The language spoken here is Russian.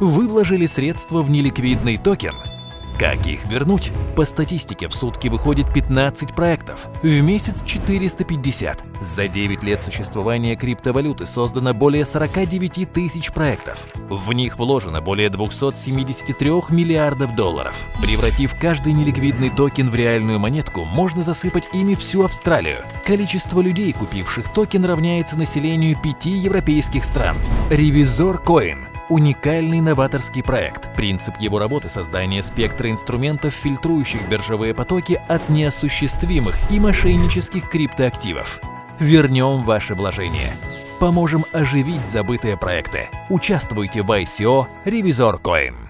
Вы вложили средства в неликвидный токен? Как их вернуть? По статистике в сутки выходит 15 проектов, в месяц 450. За 9 лет существования криптовалюты создано более 49 тысяч проектов. В них вложено более 273 миллиардов долларов. Превратив каждый неликвидный токен в реальную монетку, можно засыпать ими всю Австралию. Количество людей, купивших токен, равняется населению пяти европейских стран. Ревизор Coin уникальный новаторский проект. Принцип его работы – создание спектра инструментов, фильтрующих биржевые потоки от неосуществимых и мошеннических криптоактивов. Вернем ваше вложение. Поможем оживить забытые проекты. Участвуйте в ICO Ревизор Coin.